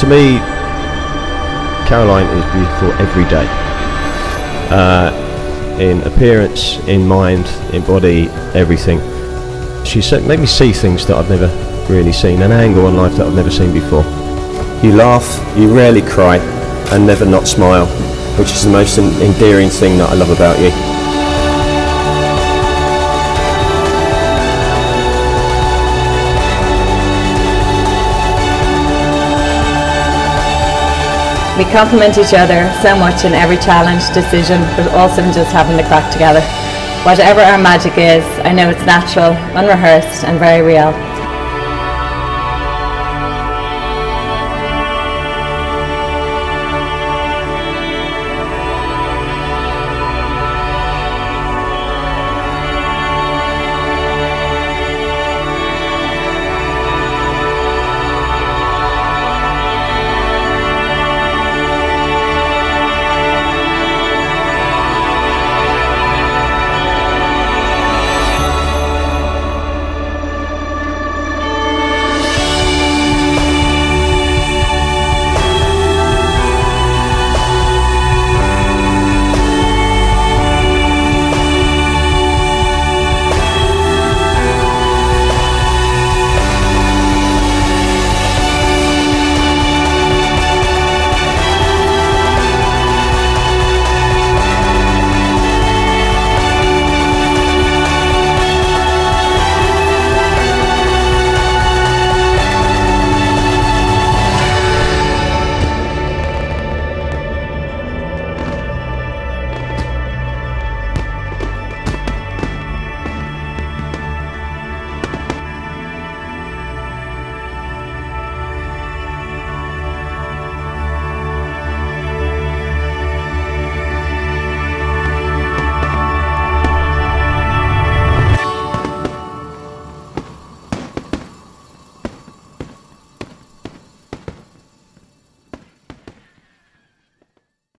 to me, Caroline is beautiful every day. Uh, in appearance, in mind, in body, everything. She made me see things that I've never really seen, an angle on life that I've never seen before. You laugh, you rarely cry, and never not smile, which is the most endearing thing that I love about you. We complement each other so much in every challenge, decision, but also in just having the crack together. Whatever our magic is, I know it's natural, unrehearsed, and very real.